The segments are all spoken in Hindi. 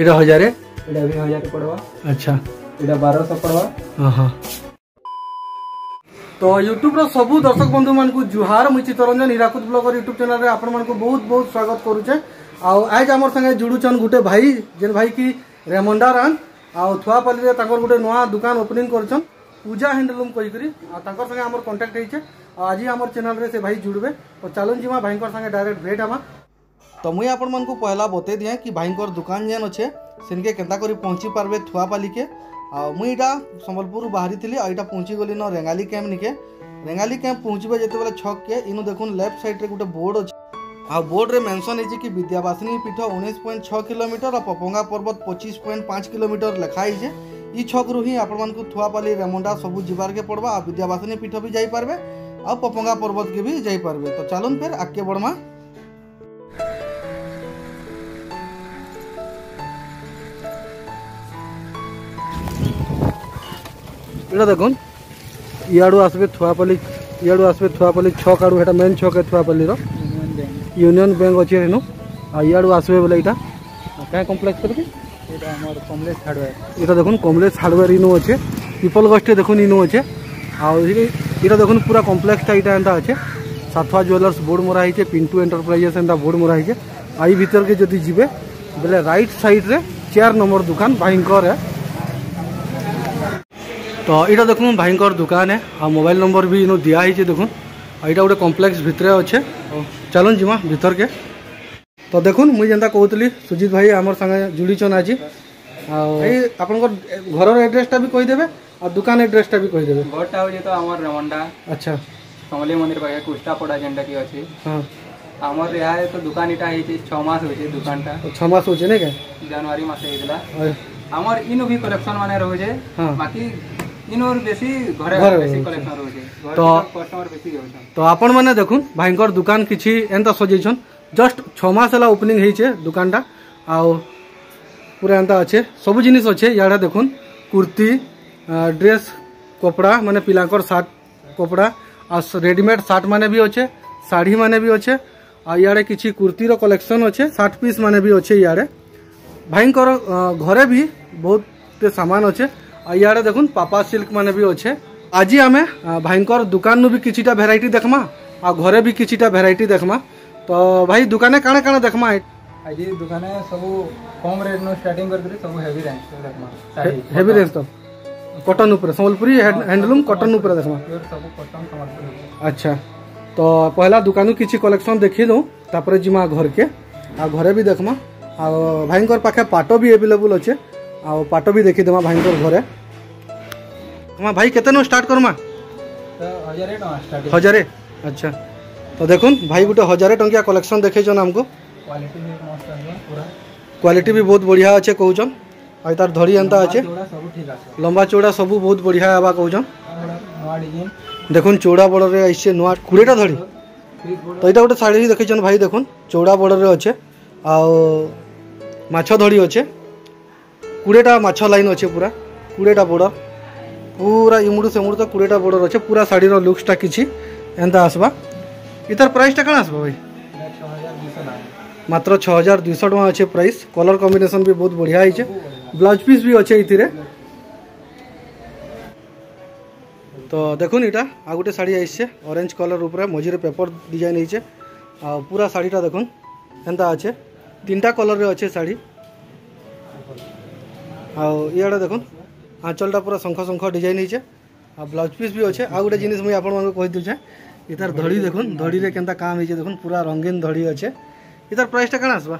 एटा हजार एटा भी हजार पड़वा अच्छा एटा 1200 पड़वा हां तो यूट्यूब रु दर्शक बंधु मान को जुहार मुई Ranjan Hirakud blogger YouTube channel आपण को बहुत बहुत स्वागत करुचे आज आम संगे जुड़ुन गोटे भाई जेन भाई कि रेमंडा रान आुआपाली गोटे नुआ दुकान ओपनिंग करजा हेंडलूम कर संगे आम कंटाक्ट होचे आज आम चेल से भाई जुड़बे तो चलन जीमा भाई संगे डायरेक्ट भेट हाँ तो मुई आपण मानक पहला बतई दिए कि भाई दुकान जेन अच्छे सेनके के पहुँची पार्बे थुआ पाली के मुई यहाँ सम्बलपुर बाहरी थी आईटा पहुँची गली न रेगाली कैंप निके रेगाली कैंप पहुँचे जिते बार छक के इन देखुन लेफ्ट सैड्रे गोटे बोर्ड अच्छे आ बोर्ड में मेनसन है कि विद्यावासिनी पीठ उन्नीस पॉइंट छः किलोमीटर और पपंगा पर्वत पचीस पॉइंट पाँच किलोमीटर लेखाई है ई छक रु ही आपको थुआपाली रेमंडा सब जबारे पड़वा आ विद्यावासिनी पीठ भी जापारे आ पपंगा पर्वत के भी जापारे तो चलन फिर आगे बड़मा এটা দেখুন ইয়াড়ু আসবে থুয়াপাল্লি ইয়াড়ু আসবে থুয়াপাল্লি ছক আড়ু এটা মেন ছক থুয়াপাল্লি ইউনিয়ন ব্যাঙ্ক অছে এনু আর ইয়াড়ু আসবে বলে এটা কেন কমপ্লেক্স করবে এটা আমার কমলেশ হার্ডওয়্যার এটা দেখুন কমলেশ হার্ডওয়্যার ইনু আছে পিপল গছটে দেখুন ইনু আছে আর এটা দেখুন পুরা কমপ্লেক্সটা এটা এটা আছে সাথুয়া জুয়েলার্স বোর্ড মরা হয়েছে পিন্টু এন্টারপ্রাইজেস এটা বোর্ড মরা হয়েছে আই ভিতরকে যদি যাবে বলে রাইট সাইডে চার নম্বর দোকান ভাইঙ্কর তো এইটা দেখুন ভাইঙ্কর দোকানে আর মোবাইল নম্বর বি ইনু দিয়া হয়েছে দেখুন এইটা গোটে কমপ্লেক্স ভিতরে অছে চালুন যা ভিতরকে তো দেখুন মুই যেটা কৌলি সুজিত ভাই আমার সাথে জুড়িছন আজ এই আপনার ঘরের এড্রেসটা কেদেবে আর দোকান এড্রেসটা কেদেবে ঘরটা হচ্ছে তো আমার রেমন্ডা আচ্ছা সমলি ସମଲେଇ ମନ୍ଦିର ପାଖେ କୁଷ୍ଟାପଡ଼ା ଯେନ୍ଟାକି ଅଛି ଆମର ଏହା ତ ଦୋକାନ ଇଟା ହେଇଛି ଛଅ ମାସ ହଉଛି ଦୋକାନଟା ଛଅ ମାସ ହଉଛି ନାଇଁ ଜାନୁଆରୀ ମାସ ହେଇଥିଲା আমার ইনু ବି কলেকশন মানে রয়েছে বাকি तो आपण मैंने देखुन भाई दुकान किसी एंता सजाइन जस्ट छमास है ओपनिंग होचे दुकानटा आ पूरा एंता अच्छे सब जिनिस अच्छे याडा देखुन कुर्ती ड्रेस कपड़ा माने पिलांकर सार्ट कपड़ा आ रेडीमेड सार्ट माने भी अच्छे शाढ़ी माने भी अच्छे आ इे कि कुर्तीर कलेक्शन अच्छे सार्ट पीस माने भी अच्छे इयाडे भाई घरे भी बहुत सामान अच्छे ଇଆଡ଼େ ଦେଖୁନ୍ ପାପା ସିଲ୍କମାନେ ବି ଅଛେ ଆଜି ଆମେ ଭାଇଙ୍କର ଦୁକାନରୁ ବି କିଛିଟା ଭେରାଇଟି ଦେଖ୍ମା ଆଉ ଘରେ ବି କିଛିଟା ଭେରାଇଟି ଦେଖ୍ମା ତ ଭାଇ ଦୁକାନେ କାଣା କାଣା ଦେଖ୍ମା ଆଜି ଦୁକାନେ ସବୁ କମ୍ ରେଟ୍ ନୁ ଷ୍ଟାର୍ଟିଂ କରିକିରି ସବୁ ହେଭି ରେଞ୍ଜ ଦେଖ୍ମା ହେଭି ରେଞ୍ଜ ତ କଟନ୍ ଉପରେ ସମ୍ବଲପୁରୀ ହ୍ୟାଣ୍ଡଲୁମ୍ କଟନ୍ ଉପରେ ଦେଖ୍ମା ଆଚ୍ଛା ତ ପହିଲା ଦୁକାନୁ କିଛି କଲେକ୍ସନ୍ ଦେଖିଦେଉଁ ତାପରେ ଯିମା ଘରକେ ଆଉ ଘରେ ବି ଦେଖ୍ମା ଆଉ ଭାଇଙ୍କର ପାଖେ ପାଟ ବି ଆଭେଲେବୁଲ୍ ଅଛେ ଆଉ ପାଟ ବି ଦେଖିଦେମା ଭାଇଙ୍କର ଘରେ ମା ଭାଇ କେତେ ନୁ ଷ୍ଟାର୍ଟ କର୍ମା ହଜାରେ ଆଚ୍ଛା ତ ଦେଖୁନ୍ ଭାଇ ଗୋଟେ ହଜାରେ ଟଙ୍କିଆ କଲେକ୍ସନ୍ ଦେଖେଇଛନ୍ ଆମକୁ କ୍ୱାଲିଟି ବି ବହୁତ ବଢ଼ିଆ ଅଛେ କହୁଛନ୍ ଆଉ ତାର ଧଡ଼ି ଏନ୍ତା ଅଛେ ଲମ୍ବା ଚଉଡ଼ା ସବୁ ବହୁତ ବଢ଼ିଆ ହେବା କହୁଛନ୍ দেখুন চৌড়া বড়রে আইছে নয় কুড়িটা ধরি তো এটা গোটে শাড়ি দেখেছেন ভাই দেখুন চৌড়া বড়রে অছে আও মাছ ধরি অছে কুড়িটা মাছ লাইন অছে পুরা কুড়িটা বড় পুরা ইমুড়ু সেমুড়ু তো কুড়িটা বড় অছে পুরা শাড়ির লুকসটা কিছু এন্তা আসবা এটার প্রাইসটা কেন আসবা ভাই মাত্র ছ হাজার দুইশ টাকা অছে প্রাইস কলর কম্বিনেসন বি বহুত বড়িয়া হয়েছে ব্লাউজ পিস বি অছে এইতিরে তো দেখুন এটা আর গোটে শাড়ি আসছে অরেঞ্জ কলর উপরে মঝিরে পেপর ডিজাইন হয়েছে আর পুরা শাড়িটা দেখুন এন্তা আছে তিনটা কলরের অছে শাড়ি आड़े देखुन आँचलटा पूरा शंख शंख डिजाइन होईचे आ ब्लाउज पीस भी अच्छे आ गोटे जिनिस मुझे आपण कहीदे इतार धड़ी देखुन धड़ी रे केनता काम होईचे देखुन पूरा रंगीन धड़ी अच्छे इतार प्राइसटा काण आसवा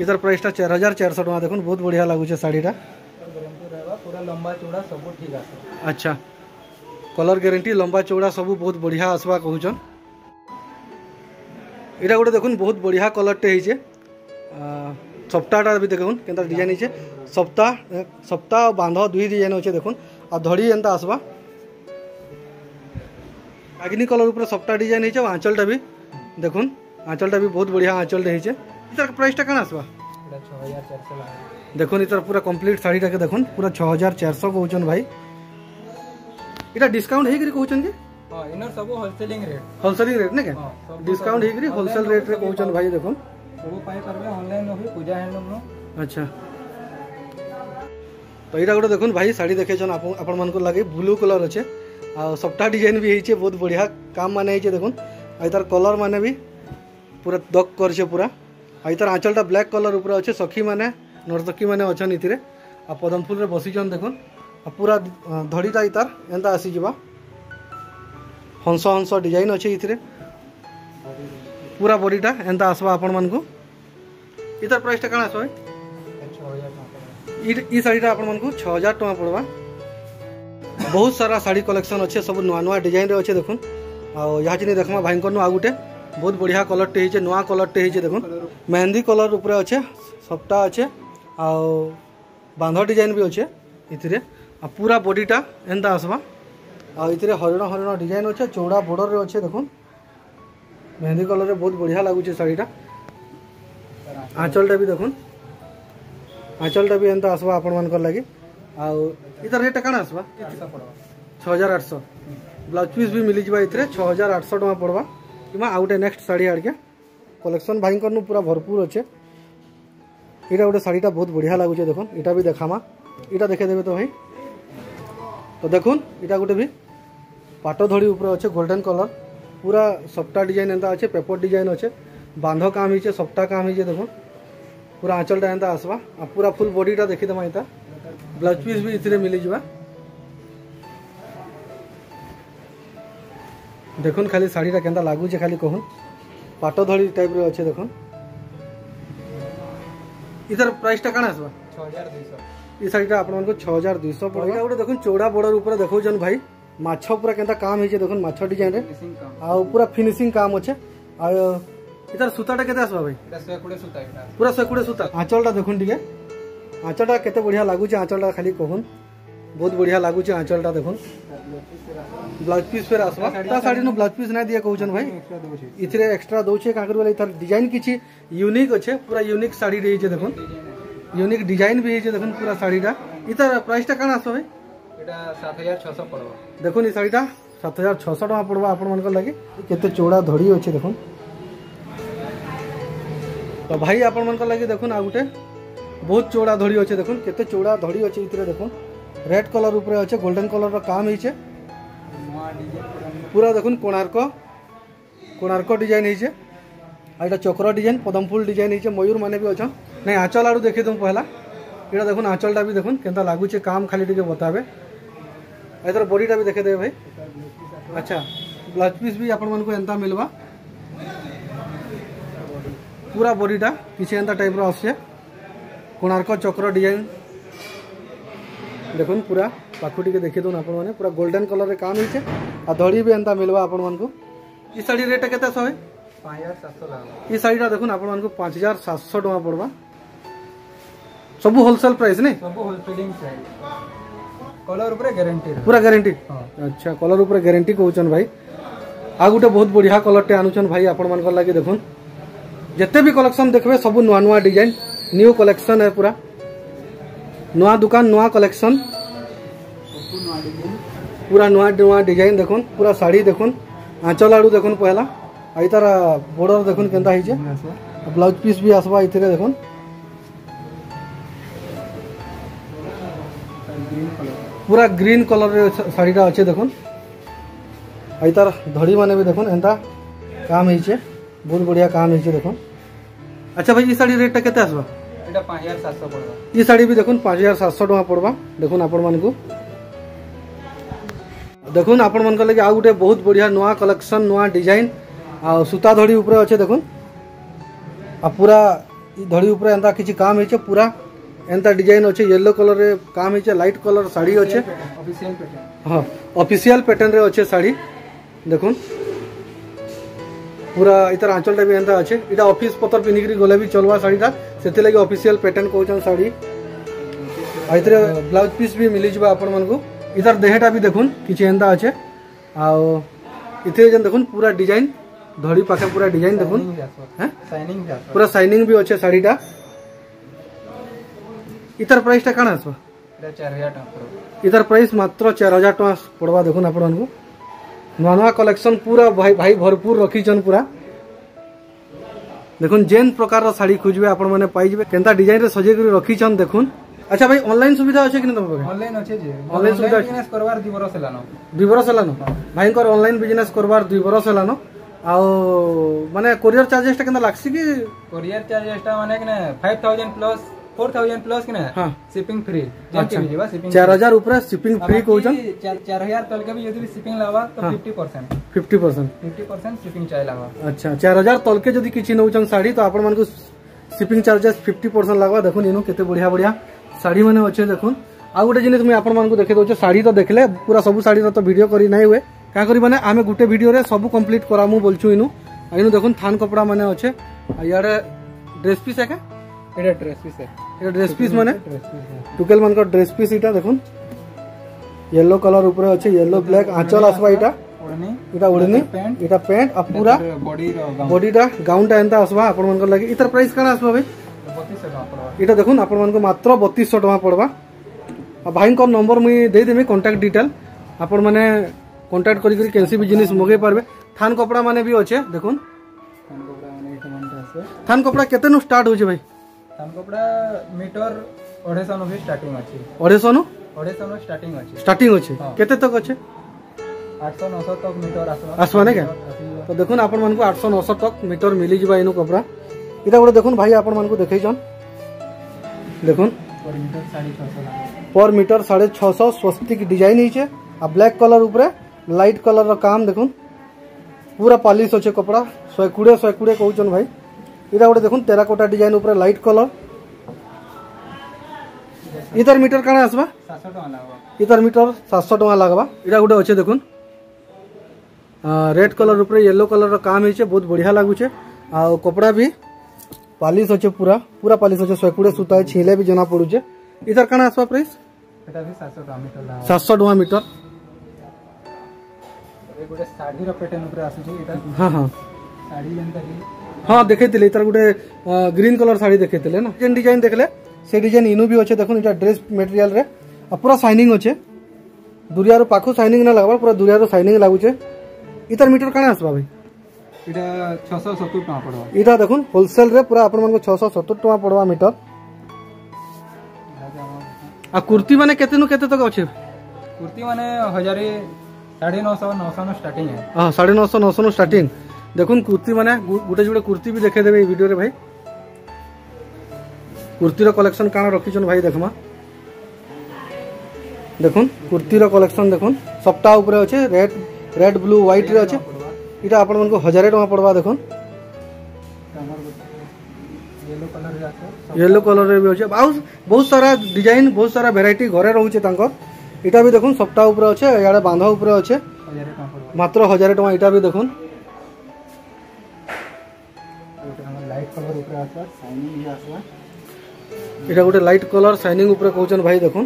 इतार प्राइसटा चार हजार चार सौ टाँग देखुन बहुत बढ़िया लगुचे शाढ़ीटा पूरा लंबा चौड़ा सब ठीक आस अच्छा कलर ग्यारंटी लंबा चौड़ा सब बहुत बढ़िया आसवा कहून এটা গোটে দেখুন বহুত বঢ়িয়া কলরটে হয়েছে सप्ताहटा भी देखुन के डिजाइन अच्छे सप्ताह सप्ताह बांध दुई डिजाइन अच्छे देखुन आ धड़ी एंता आसवा अग्नि कलर उपर सप्ताह डिजाइन है आँचलटा भी देखुन आँचलटा भी बहुत बढ़िया आँचलटा है प्राइसटा कहना आसवा देखुन इतर पूरा कम्प्लीट शाढ़ीटा देखुन पूरा छः हजार भाई इटा डिस्काउंट है कौन के हाँ इनर सब होलसेलिंग रेट होलसेलिंग रेट ना क्या डिस्काउंट होलसेल रेट रे कौन भाई देखो ସବୁ ପାଇପାରିବେ ଅନଲାଇନ୍ ବି ପୂଜା ହ୍ୟାଣ୍ଡଲୁମ୍ରୁ ଆଚ୍ଛା ତ ଏଇଟା ଗୋଟେ ଦେଖନ୍ତୁ ଭାଇ ଶାଢ଼ୀ ଦେଖେଇଛନ୍ ଆପଣମାନଙ୍କ ଲାଗି ବ୍ଲୁ କଲର୍ ଅଛେ ଆଉ ସପ୍ଟା ଡିଜାଇନ୍ ବି ହେଇଛେ ବହୁତ ବଢ଼ିଆ କାମ ମାନେ ହେଇଛେ ଦେଖୁନ୍ ଆଉ ତାର କଲର୍ ମାନେ ବି ପୁରା ଦକ୍ କରିଛେ ପୁରା ଆଉ ତାର ଆଞ୍ଚଳଟା ବ୍ଲାକ୍ କଲର୍ ଉପରେ ଅଛେ ସଖୀମାନେ ନର୍ତକୀମାନେ ଅଛନ୍ ଏଥିରେ ଆଉ ପଦମଫୁଲରେ ବସିଛନ୍ ଦେଖୁନ୍ ଆଉ ପୁରା ଧଡ଼ିଟା ଏଇ ତାର ଏନ୍ତା ଆସିଯିବା ହଂସ ହଂସ ଡିଜାଇନ୍ ଅଛେ ଏଥିରେ ପୁରା ବଡ଼ିଟା ଏନ୍ତା ଆସ୍ବା ଆପଣମାନଙ୍କୁ ইতার প্রাইসটা কাଣା আছে ଇ ଶାଢ଼ୀଟା ଆପଣମାନଙ୍କୁ ଛଅ ହଜାର ଟଙ୍କା ପଡ଼୍ବା ବହୁତ ସାରା ଶାଢ଼ୀ କଲେକ୍ସନ୍ ଅଛେ ସବୁ ନୂଆ ନୂଆ ଡିଜାଇନ୍ରେ ଅଛେ ଦେଖୁନ୍ ଆଉ ଏହା ଚିନି ଦେଖ୍ମା ଭାଇଙ୍କର ନୁ ଆଉ ଗୁଟେ ବହୁତ ବଢ଼ିଆ କଲର୍ଟେ ହେଇଛେ ନୂଆ କଲର୍ଟେ ହେଇଛେ ଦେଖୁନ୍ ମେହେନ୍ଦି କଲର୍ ଉପରେ ଅଛେ ସପ୍ଟା ଅଛେ ଆଉ ବାନ୍ଧ ଡିଜାଇନ୍ ବି ଅଛେ ଏଥିରେ ଆଉ ପୁରା ବଡ଼ିଟା ଏନ୍ତା ଆସ୍ବା ଆଉ ଏଥିରେ ହରିଣ ହରିଣ ଡିଜାଇନ୍ ଅଛେ ଚଉଡ଼ା ବର୍ଡ଼ର୍ରେ ଅଛେ ଦେଖୁନ୍ ମେହେନ୍ଦି କଲର୍ରେ ବହୁତ ବଢ଼ିଆ ଲାଗୁଛେ ଶାଢ଼ୀଟା ଆଞ୍ଚଲଟା ବି ଦେଖୁନ୍ ଆଞ୍ଚଲଟା ବି ଏନ୍ତା ଆସ୍ବା ଆପଣମାନଙ୍କର ଲାଗି ଆଉ ଇତାର ରେଟ୍ଟା କାଣା ଆସ୍ବା ଛଅ ହଜାର ଆଠଶହ ବ୍ଲାଉଜ୍ ପିସ୍ ବି ମିଲିଯିବା ଏଥିରେ ଛଅ ହଜାର ଆଠଶହ ଟଙ୍କା ପଡ଼୍ବା କିମ୍ବା ଆଉ ଗୋଟେ ନେକ୍ସଟ ଶାଢ଼ୀ ଆଡ଼କେ କଲେକ୍ସନ୍ ଭାଇଙ୍କରନୁ ପୁରା ଭରପୁର ଅଛେ ଏଇଟା ଗୋଟେ ଶାଢ଼ୀଟା ବହୁତ ବଢ଼ିଆ ଲାଗୁଛେ ଦେଖୁନ୍ ଏଇଟା ବି ଦେଖାମା ଏଇଟା ଦେଖେଇଦେବେ ତ ଭାଇ ତ ଦେଖୁନ୍ ଏଇଟା ଗୋଟେ ବି ପାଟ ଧଡ଼ି ଉପରେ ଅଛେ ଗୋଲ୍ଡେନ୍ କଲର୍ ପୁରା ସପ୍ଟା ଡିଜାଇନ୍ ଏନ୍ତା ଅଛେ ପେପର୍ ଡିଜାଇନ୍ ଅଛେ बांध काम होईचे सप्टा काम होईचे देखून पूरा आंचलटा एंता आसवा आ पूरा फुल बॉडीटा देखीदमा एंता ब्लाउज पीस भी इसे मिल जावा দেখুন খালি শাড়িটা কেনা লাগুছে খালি কহুন পাট ধড়ি টাইপর অছে দেখুন ইতার প্রাইসটা কাণ আসবা এই শাড়িটা আপনার ছ হাজার দুইশ পড়ে এটা গোটে দেখুন চৌড়া বর্ডর উপরে দেখছেন ভাই মাছ পুরা কেনা কাম হয়েছে দেখুন মাছ ডিজাইন আর পুরা ফিনিশিং কাম অছে আর এটার সুতাটা কেতে আসবা ভাই পুরা শহে কোড়িয়ে সুতা আঁচলটা দেখুন টিকে আঁচলটা কেতে বঢ়িয়া লাগুছে আঁচলটা খালি কহুন বহুত বঢ়িয়া লাগুছে আঁচলটা দেখুন ব্লাউজ পিস ফের আসবা তা শাড়ি নু ব্লাউজ পিস না দিয়ে কহুছেন ভাই ইথিরে এক্সট্রা দৌছে কাকরি বলে ইথার ডিজাইন কিছু ইউনিক আছে পুরা ইউনিক শাড়ি রয়েছে দেখুন ইউনিক ডিজাইন भी है देखो पूरा साड़ीटा इतर प्राइसटा कान आसो भाई एटा 7600 पड़बो देखो ई साड़ीटा 7600 टका पड़बो आपन मन को लागे केते चौड़ा धड़ी होचे देखो ତ ଭାଇ ଆପଣମାନଙ୍କ ଲାଗି ଦେଖୁନ୍ ଆଉ ଗୋଟେ ବହୁତ ଚଉଡ଼ା ଧଡ଼ି ଅଛେ ଦେଖୁନ୍ କେତେ ଚଉଡ଼ା ଧଡ଼ି ଅଛେ ଏଥିରେ ଦେଖୁନ୍ ରେଡ୍ କଲର୍ ଉପରେ ଅଛେ ଗୋଲ୍ଡେନ୍ କଲର୍ର କାମ୍ ହେଇଛେ ପୁରା ଦେଖୁନ୍ କୋଣାର୍କ କୋଣାର୍କ ଡିଜାଇନ୍ ହେଇଛେ ଆଉ ଏଇଟା ଚକ୍ର ଡିଜାଇନ୍ ପଦମଫୁଲ ଡିଜାଇନ୍ ହେଇଛେ ମୟୂର ମାନେ ବି ଅଛନ୍ ନାଇଁ ଆଞ୍ଚଲ ଆଡ଼ୁ ଦେଖିଦେବୁ ପହେଲା ଏଇଟା ଦେଖୁନ୍ ଆଞ୍ଚଲଟା ବି ଦେଖୁନ୍ କେନ୍ତା ଲାଗୁଛେ କାମ୍ ଖାଲି ଟିକେ ବତାବେ ଏଥର ବଡ଼ିଟା ବି ଦେଖେଇଦେବେ ଭାଇ ଆଚ୍ଛା ବ୍ଲାଉଜ୍ ପିସ୍ ବି ଆପଣମାନଙ୍କୁ ଏନ୍ତା ମିଲ୍ବା ପୁରା ବଡ଼ିଟା କିଛି ଏନ୍ତା ଟାଇପ୍ର ଆସୁଛେ କୋଣାର୍କ ଚକ୍ର ଡିଜାଇନ୍ ଦେଖୁନ୍ ପୁରା ପାଖୁ ଟିକେ ଦେଖିଦେଉନ୍ ଆପଣମାନେ ପୁରା ଗୋଲ୍ଡେନ୍ କଲର୍ରେ କାମ୍ ହେଇଛେ ଆଉ ଧଡ଼ି ବି ଏନ୍ତା ମିଲ୍ବା ଆପଣମାନଙ୍କୁ ଇ ଶାଢ଼ୀ ରେଟ୍ କେତେ ଶହେ ଇ ଶାଢ଼ୀଟା ଦେଖୁନ୍ ଆପଣମାନଙ୍କୁ ପାଞ୍ଚ ହଜାର ସାତଶହ ଟଙ୍କା ପଡ଼୍ବା ସବୁ ହୋଲସେଲ୍ ପ୍ରାଇସ୍ ନାଇଁ ପୁରା ଗ୍ୟାରେଣ୍ଟି ଆଚ୍ଛା କଲର୍ ଉପରେ ଗ୍ୟାରେଣ୍ଟି କହୁଛନ୍ ଭାଇ ଆଉ ଗୋଟେ ବହୁତ ବଢ଼ିଆ କଲର୍ଟେ ଆଣୁଛନ୍ ଭାଇ ଆପଣମାନଙ୍କର ଲାଗି ଦେଖୁନ୍ जिते भी कलेक्शन देखे सब नुआ नुआ डिजाइन न्यू कलेक्शन है पूरा नुआ दुकान नुआ कलेक्शन पूरा नुआ नुआ डिजाइन देखन पूरा शाढ़ी देखन आँचल आड़ू देखन पहला आई तार बॉर्डर देखन के ब्लाउज पीस भी आसवा ये देखन पूरा ग्रीन कलर शाढ़ी अच्छे देखन आई तार धड़ी मान भी देखन एंता काम है ବହୁତ ବଢ଼ିଆ କାମ ହେଇଛି ଦେଖୁନ୍ ଆଚ୍ଛା ଭାଇ ଏ ଶାଢ଼ୀ ରେଟ୍ଟା କେତେ ଆସିବ ଏଇଟା ପାଞ୍ଚ ହଜାର ସାତଶହ ପଡ଼ବା ଏ ଶାଢ଼ୀ ବି ଦେଖୁନ୍ ପାଞ୍ଚ ହଜାର ସାତଶହ ଟଙ୍କା ପଡ଼ବା ଦେଖୁନ୍ ଆପଣମାନଙ୍କୁ ଦେଖୁନ୍ ଆପଣମାନଙ୍କ ଲାଗି ଆଉ ଗୋଟେ ବହୁତ ବଢ଼ିଆ ନୂଆ କଲେକ୍ସନ୍ ନୂଆ ଡିଜାଇନ୍ ଆଉ ସୂତା ଧଡ଼ି ଉପରେ ଅଛେ ଦେଖୁନ୍ ଆଉ ପୁରା ଧଡ଼ି ଉପରେ ଏନ୍ତା କିଛି କାମ ହେଇଛେ ପୁରା ଏନ୍ତା ଡିଜାଇନ୍ ଅଛେ ୟେଲୋ କଲର୍ରେ କାମ ହେଇଛେ ଲାଇଟ୍ କଲର୍ ଶାଢ଼ୀ ଅଛେ ହଁ ଅଫିସିଆଲ୍ ପ୍ୟାଟର୍ନରେ ଅଛେ ଶାଢ଼ୀ ଦେଖୁନ୍ पूरा इतर आंचल टाइम एंता अच्छे इटा ऑफिस पत्र पिनिकरी गले भी चलवा साड़ी था से लगे ऑफिशियल पैटर्न कोचन साड़ी आ इतर ब्लाउज पीस भी मिली जबा आपन मन को इधर देहटा भी देखुन किचे एंता अच्छे आ इथे जन देखुन पूरा डिजाइन धड़ी पाखे पूरा डिजाइन देखुन साइनिंग जा पूरा साइनिंग भी अच्छे शाढ़ीटा इतर प्राइस टा कण आसवा इधर प्राइस मात्र 4000 हजार पड़वा देखुन आपन को ନୂଆ ନୂଆ কলেকশন পুরা ভাই ভাই ভরপুর ରଖିଛନ୍ পুরা দেখুন যেন প্রকার শাড়ি খুঁজবে আপন মানে যাবে কেনতা ডিজাইন রে সজাই করে রাখিছন দেখুন আচ্ছা ভাই অনলাইন সুবিধা আছে কি না তোমার অনলাইন আছে যে অনলাইন সুবিধা বিজনেস করবার দুই বরস হেলানো দুই বরস হেলানো ভাইঙ্কর অনলাইন বিজনেস করবার দুই বরস হেলানো আও মানে কোরিয়ার চার্জেসটা কেনতা লাগছে কি কোরিয়ার চার্জেসটা মানে 5000 প্লাস ફોર થાઉઝન્ડ પ્લસ ને શિપિંગ ફ્રી ચાર હજાર ઉપર શિપિંગ ફ્રી કહું ચાર હજાર તલકે બી ଯଦି શિપિંગ લાવવા તો ફિફ્ટી પરસેଣ୍ଟ ફિફ୍ଟି પરସେଣ୍ଟ ફિଫ୍ଟି પરସେଣ୍ଟ શિપિଂ ଚାର୍ଜ લાଗ୍ବା ଆଚ୍ଛା ଚାର ହଜାର ତଲକେ ଯଦି କିଛି ନେଉଛନ୍ ଶାଢ଼ୀ ତ ଆପଣମାନଙ୍କୁ ଶିପିଂ ଚାର୍ଜେସ୍ ଫିଫ୍ଟି ପରସେଣ୍ଟ ଲାଗ୍ବା ଦେଖୁନ୍ ଇନୁ କେତେ ବଢ଼ିଆ ବଢ଼ିଆ ଶାଢ଼ୀମାନେ ଅଛେ ଦେଖୁନ୍ ଆଉ ଗୋଟେ ଜିନିଷ ମୁଇଁ ଆପଣମାନଙ୍କୁ ଦେଖେଇ ଦେଉଛେ ଶାଢ଼ୀ ତ ଦେଖିଲେ ପୁରା ସବୁ ଶାଢ଼ୀର ତ ଭିଡ଼ିଓ କରି ନାଇଁ ହୁଏ କାଁ କରି ମାନେ ଆମେ ଗୋଟେ ଭିଡ଼ିଓରେ ସବୁ କମ୍ପ୍ଲିଟ୍ କରାମୁ ବୋଲଛୁ ଇନୁ ଇନୁ ଦେଖୁନ୍ ଥାନ୍ କପଡ଼ା ମାନେ ଅଛେ ଇଆଡ଼େ ଡ୍ରେସ୍ ପିସ୍ ଏକା এটা ড্রেস পিস এটা ড্রেস পিস মানে টুকেল মানক ড্রেস পিস এটা দেখুন ইয়েলো কালার উপরে আছে ইয়েলো ব্ল্যাক আঁচল আসবা এটা এটা ওড়নি এটা প্যান্ট আর পুরা বডিটা গাউনটা এন্তা আসবা আপন মানক লাগি ইতার প্রাইস কানা আসবা ভাই এটা দেখুন আপন মানক মাত্র 3200 টাকা পড়বা আর ভাইঙ্ক নম্বর মুই দেই দেমি কন্টাক্ট ডিটেল আপন মানে কন্টাক্ট করি করি কেনসি বি জিনিস মগাই পারবে থান কপড়া মানে বি আছে দেখুন থান কপড়া কেতে নো স্টার্ট হচ্ছে ভাই ଧାନକପଡ଼ା ମିଟର ଅଢ଼େଇଶହ ବି ଷ୍ଟାର୍ଟିଂ ଅଛି ଅଢ଼େଇଶହ ଅଢ଼େଇଶହ ଷ୍ଟାର୍ଟିଂ ଅଛି ଷ୍ଟାର୍ଟିଂ ଅଛି କେତେ ତକ ଅଛି ଆଠଶହ ନଅଶହ ତକ ମିଟର ଆସିବ ଆସିବ ନାଇଁ କାଁ ତ ଦେଖୁନ୍ ଆପଣମାନଙ୍କୁ ଆଠଶହ ନଅଶହ ତକ ମିଟର ମିଲିଯିବା ଇନୁ କପଡ଼ା ଇଟା ଗୋଟେ ଦେଖୁନ୍ ଭାଇ ଆପଣମାନଙ୍କୁ ଦେଖେଇଛନ୍ দেখুন পর মিটার সাড়ে ছশো স্বস্তিক ডিজাইন হয়েছে আর ব্ল্যাক কলর উপরে লাইট কলর কাম দেখুন পুরা পালিশ অছে কপড়া শহে কুড়ে শহে কুড়ে কৌছন ভাই এটা গোটে দেখুন টেরাকোটা ডিজাইন উপরে লাইট কলর ইতার মিটার কানা আসবা ইতার মিটার সাতশো টাকা লাগবা এটা গোটে অছে দেখুন রেড কলর উপরে ইয়েলো কলর কাম হয়েছে বহুত বঢ়িয়া লাগুছে আর কপড়া বি পালিশ অছে পুরা পুরা পালিশ অছে শহে কোড়ে সুতা ছিঁড়লে বি জনা পড়ুছে ইতার কানা আসবা প্রাইস সাতশো টাকা মিটর हाँ हाँ ହଁ ଦେଖେଇଥିଲେ ତାର ଗୋଟେ ଗ୍ରୀନ୍ କଲର୍ ଶାଢ଼ୀ ଦେଖେଇଥିଲେ ନା ଯେନ୍ ଡିଜାଇନ୍ ଦେଖିଲେ ସେ ଡିଜାଇନ୍ ଇନୁ ବି ଅଛେ ଦେଖୁନ୍ ଇଟା ଡ୍ରେସ୍ ମେଟେରିଆଲ୍ରେ ଆଉ ପୁରା ସାଇନିଂ ଅଛେ ଦୂରିଆରୁ ପାଖୁ ସାଇନିଂ ନା ଲାଗ୍ବା ପୁରା ଦୂରିଆରୁ ସାଇନିଂ ଲାଗୁଛେ ଇତାର ମିଟର କାଣା ଆସ୍ବା ଭାଇ ଇଟା ଛଅଶହ ସତୁର ଟଙ୍କା ପଡ଼ବା ଇଟା ଦେଖୁନ୍ ହୋଲସେଲ୍ରେ ପୁରା ଆପଣମାନଙ୍କୁ ଛଅଶହ ସତୁର ଟଙ୍କା ପଡ଼ବା ମିଟର ଆଉ କୁର୍ତ୍ତୀ ମାନେ କେତେନୁ କେତେ ତକ ଅଛେ କୁର୍ତ୍ତୀ ମାନେ ହଜାରେ ସାଢ଼େ ନଅଶହ ନଅଶହ ନୁ ଷ୍ଟାର୍ଟିଂ ହଁ ସାଢ଼େ ନଅଶହ ନଅଶହ ନୁ ଷ୍ଟାର୍ଟିଂ দেখুন কুর্তি মানে গোটে যোটে কুর্তি বি দেখে দেবে এই ভিডিওরে ভাই কুর্তির কলেকশন কাণ রাখিছেন ভাই দেখমা দেখুন কুর্তির কলেকশন দেখুন সপ্তাহ উপরে আছে রেড রেড ব্লু হোয়াইট রে আছে এটা আপনাদের হাজারে টাকা পড়বা দেখুন येलो कलर रे भी বহুত সারা ডিজাইন বহুত সারা ভেরাইটি ঘরে রহুছে তাঙ্কর এটা বি দেখুন সপ্তাহ উপরে আছে ইয়াড়ে বাঁধা উপরে আছে মাত্র হাজারে টাকা এটা বি দেখুন इटा गोटे लाइट कलर शाइनिंग ऊपर कहन भाई देख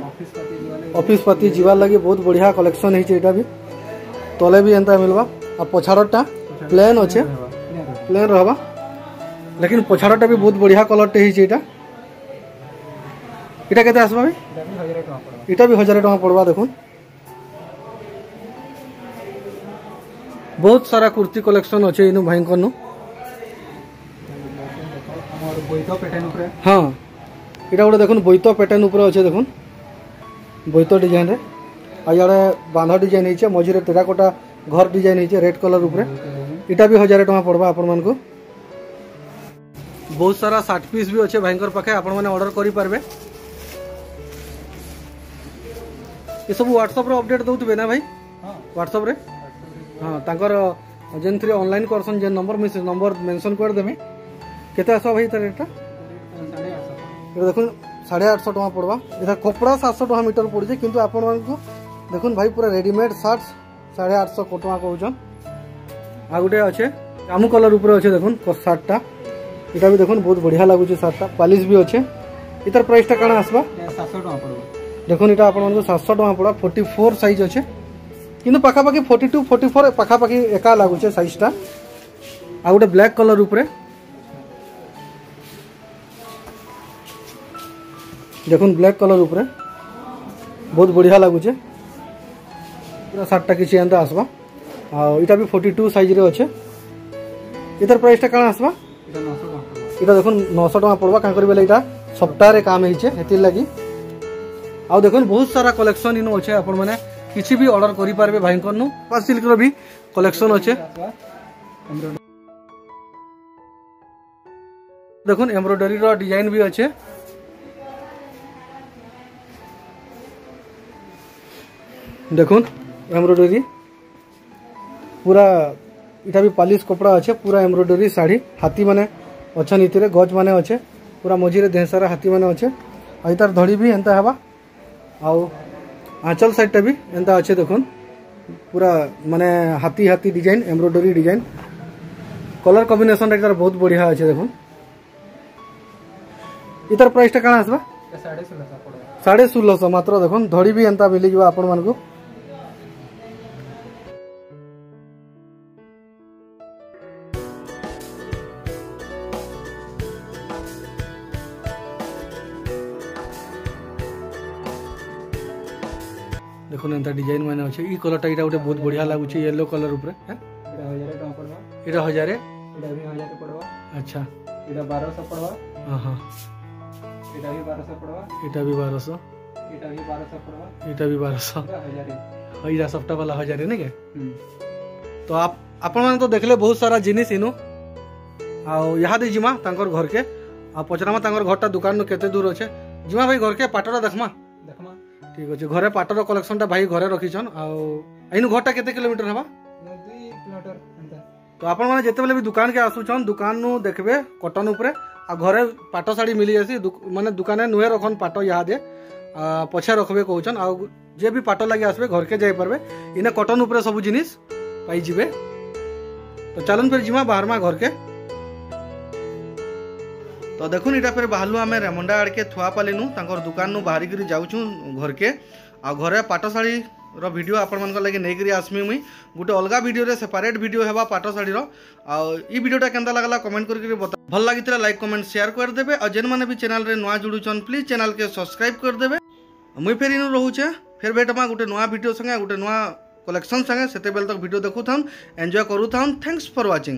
अफिस पति जीवार लगे बहुत बढ़िया कलेक्शन होटा भी तले भी एंता मिलवा आ पछाड़टा प्लेन अच्छे प्लेन रहा लेकिन पछाड़टा भी बहुत बढ़िया कलर टेजे यहाँ इटा के आसवा भी इटा भी हजार टाँग पड़वा देख बहुत सारा कुर्ती कलेक्शन अच्छे इन भाई नु বৈত প্যাটার্ন উপরে হ্যাঁ এটা গোটে দেখুন বৈত প্যাটার্ন উপরে আছে দেখুন বৈত ডিজাইন আর ইয়াড়ে বাঁধ ডিজাইন হয়েছে মঝিরে টেরাকোটা ঘর ডিজাইন হয়েছে রেড কলর উপরে এটা বি হাজার টাকা পড়বা আপনার ବହୁତ ସାରା ସାର୍ଟ ପିସ୍ ବି ଅଛେ ଭାଇଙ୍କର ପାଖେ ଆପଣମାନେ ଅର୍ଡ଼ର କରିପାରିବେ ଏସବୁ ହ୍ୱାଟ୍ସଆପ୍ରେ ଅପଡ଼େଟ୍ ଦେଉଥିବେ ନା ଭାଇ ହ୍ୱାଟ୍ସଆପ୍ରେ ହଁ ତାଙ୍କର ଯେନ୍ଥିରେ ଅନଲାଇନ୍ କରସନ୍ ଯେନ୍ ନମ୍ବର ମୁଇଁ ସେ ନମ୍ବର ମେନସନ୍ କରିଦେମି কেতে আসবা ভাই তার এটা এটা দেখুন সাড়ে আটশো টাকা পড়বা এটা কপড়া সাতশো টাকা মিটার পড়ছে কিন্তু আপনার দেখুন ভাই পুরা রেডিমেড সার্ট সাড়ে আটশো টাকা কৌছন আর গোটে আছে জামু কলার উপরে আছে দেখুন সার্টটা এটা দেখুন বহু বড়িয়া লাগুছে সার্টটা পালিশ বি আছে এটার প্রাইসটা কেন আসবা সাতশো টাকা পড়ব দেখুন এটা আপনার সাতশো টাকা পড়া ফোর্টি ফোর সাইজ আছে কিন্তু পাখাপাখি ফোর্টি টু ফোর্টি ফোর পাখাপাখি একা লাগুছে সাইজটা আর গোটে ব্ল্যাক কলর উপরে দেখুন ব্ল্যাক কলর উপরে ବହୁତ ବଢ଼ିଆ ଲାଗୁଛେ ପୁରା ସାର୍ଟଟା କିଛି ଏନ୍ତା ଆସ୍ବା ଆଉ ଇଟା ବି ଫୋର୍ଟି ଟୁ ସାଇଜ୍ରେ ଅଛେ ଇତାର ପ୍ରାଇସ୍ଟା କାଣା ଆସ୍ବା ଇଟା ଦେଖୁନ୍ ନଅଶହ ଟଙ୍କା ପଡ଼୍ବା କାଁ କରି ବେଲେ ଇଟା ସପ୍ତାହରେ କାମ ହେଇଛେ ହେଥିର୍ ଲାଗି ଆଉ ଦେଖୁନ୍ ବହୁତ ସାରା କଲେକ୍ସନ୍ ଇନୁ ଅଛେ ଆପଣମାନେ କିଛି ବି ଅର୍ଡ଼ର କରିପାରିବେ ଭାଇଙ୍କର୍ନୁ ବା ସିଲ୍କର ବି କଲେକ୍ସନ୍ ଅଛେ ଦେଖୁନ୍ ଏମ୍ବ୍ରୋଡରୀର ଡିଜାଇନ୍ ବି ଅଛେ দেখুন এমব্রয়ডারি পুরা এটা भी पॉलिश कपड़ा अच्छे पूरा एम्ब्रॉयडरी साड़ी हाथी मैंने अच्छा नीति रे गज मैंने अच्छे पूरा मझीरे देह सारा हाथी मैंने अच्छे आई तार धड़ी भी एंता हवा आउ आंचल साइडटा भी एंता अच्छे देखुन पूरा माने हाथी हाथी design embroidery design colour combination तार बहुत बढ़िया अच्छे देखुन इतार प्राइसटा कण आसबा साढ़े षोलश मात्र देखुन धड़ी भी एंता मिल जाए आपण मानक ଏନ୍ତା ଡିଜାଇନ୍ ମାନେ ଅଛେ ଇ କଲର୍ଟା ଏଇଟା ଗୋଟେ ବହୁତ ବଢ଼ିଆ ଲାଗୁଛି ୟେଲୋ କଲର୍ ଉପରେ ଏଇଟା ହଜାରେ ଆଚ୍ଛା ଏଇଟା ବାରଶହ ପଡ଼ବା ହଁ ହଁ ଏଇଟା ବି ବାରଶହ ପଡ଼ବା ଏଇଟା ବି ବାରଶହ ଏଇଟା ବି ବାରଶହ ପଡ଼ବା ଏଇଟା ବି ବାରଶହ ଏଇଟା ସପ୍ଟା ବାଲା ହଜାରେ ନାଇଁ କେ ତ ଆପଣମାନେ ତ ଦେଖିଲେ ବହୁତ ସାରା ଜିନିଷ ଇନୁ ଆଉ ଇହାଦେ ଯିମା ତାଙ୍କର ଘରକେ ଆଉ ପଚରାମା ତାଙ୍କର ଘରଟା ଦୋକାନରୁ କେତେ ଦୂର ଅଛେ ଯିମା ଭାଇ ଘରକେ ପାଟଟା ଦେଖମା ঠিক আছে ঘরে পাটর কলেকশনটা ভাই ঘরে রকিছন আউ আইনু ঘরটা কেতে কিলোমিটার হবা 2 কিলোমিটার তো আপন মানে যেতেবেলে বি দোকান কে আসুছন দোকান নু দেখবে কটন উপরে আর ঘরে পাট শাড়ি মিলি যাসি মানে দোকানে নুহে রখন পাট ইয়া দে পছে রখবে কহুছন আউ যে বি পাট লাগি আসবে ঘরকে যাই পারবে ইনে কটন উপরে সব জিনিস পাই যাবে তো চালুন ফের জিমা বাহারমা ঘরকে तो देखो ये फिर बाहर आम रेमंडा आड़के थुआ पालन तर दुकान बाहरिकी जाऊँ घर के आ घर पाठशाड़ी रिड आपण लगे नहीं आसमी मुई गोटे अलग भिडियो सेपरेट भिड है पाठशाड़ी आई भिडा के लगला कमेंट कर भल लगी लाइक कमेंट सेयार करदे और जेन मैंने भी चेल्रे नुआ जोड़ प्लीज चेल के सब्सक्राइब करदे मुई फेरी रोचे फेर भेटमा गोटे नुआ भिड संगे गोटे नुआ कलेक्शन सागे से भिड देखु था एंजय करू था थैंक्स फर व्वाचिंग